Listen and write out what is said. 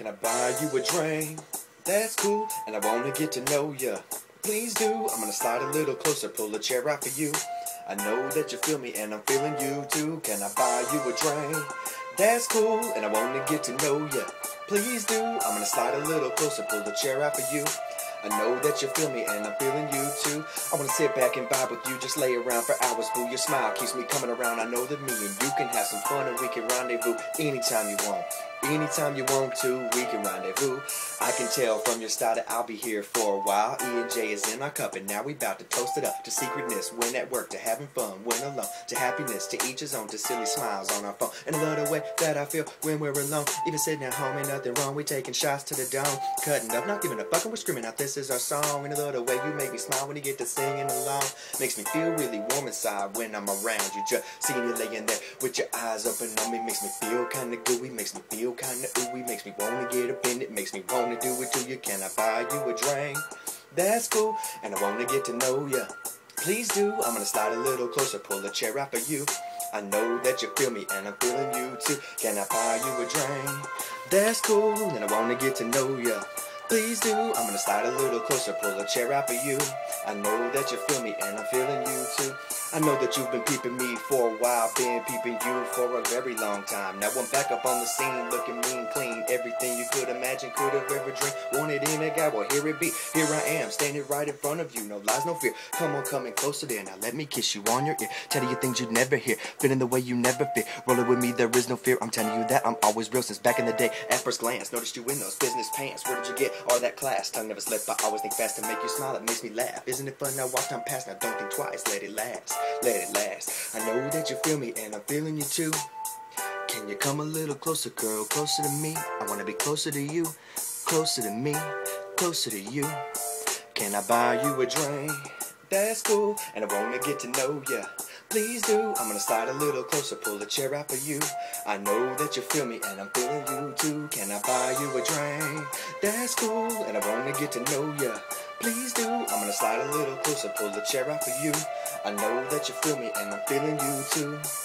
Can I buy you a drink? That's cool, and I wanna get to know ya. Please do. I'm gonna slide a little closer, pull a chair out for you. I know that you feel me, and I'm feeling you too. Can I buy you a drink? That's cool, and I wanna get to know ya. Please do. I'm gonna slide a little closer, pull the chair out for you. I know that you feel me and I'm feeling you too. I wanna sit back and vibe with you, just lay around for hours. Boo, your smile keeps me coming around. I know that me and you can have some fun and we can rendezvous anytime you want. Anytime you want to, we can rendezvous. I can tell from your style that I'll be here for a while. E and J is in our cup, and now we about to toast it up to secretness. When at work, to having fun. When alone, to happiness. To each his own, to silly smiles on our phone. And I love the way that I feel when we're alone. Even sitting at home, ain't nothing wrong. We taking shots to the dome. Cutting up, not giving a fuck, and we're screaming out, this is our song. And I love the way you make me smile when you get to singing along. Makes me feel really warm inside when I'm around you. Just seeing you laying there with your eyes open on me makes me feel kinda gooey. Makes me feel kinda ooey. Makes me wanna get up in it. Makes me wanna do it to you. Can I buy you a drink? That's cool, and I wanna get to know ya. Please do. I'm gonna slide a little closer, pull a chair out for you. I know that you feel me, and I'm feeling you too. Can I buy you a drink? That's cool, and I wanna get to know ya. Please do. I'm gonna slide a little closer, pull a chair out for you. I know that you feel me, and I'm feeling you too. Know that you've been peeping me for a while, been peeping you for a very long time. Now I'm back up on the scene, looking mean, clean. Everything you could imagine, could have ever dreamed. Wanted in a guy, well here it be. Here I am, standing right in front of you. No lies, no fear. Come on, coming closer there. Now let me kiss you on your ear. Tell you things you'd never hear. Feeling the way you never fear. Rolling with me, there is no fear. I'm telling you that I'm always real since back in the day. At first glance, noticed you in those business pants. Where did you get all that class? Tongue never slip. I always think fast to make you smile. It makes me laugh. Isn't it fun? Now watch time pass. Now don't think twice. Let it last. Let it last. I know that you feel me and I'm feeling you too. Can you come a little closer, girl? Closer to me. I wanna be closer to you. Closer to me. Closer to you. Can I buy you a drink? That's cool, and I wanna get to know ya. Please do. I'm gonna slide a little closer, pull a chair out for you. I know that you feel me, and I'm feeling you too. Can I buy you a drink? That's cool, and I wanna get to know ya. Please do. I'm gonna slide a little closer, pull the chair out for you. I know that you feel me, and I'm feeling you too.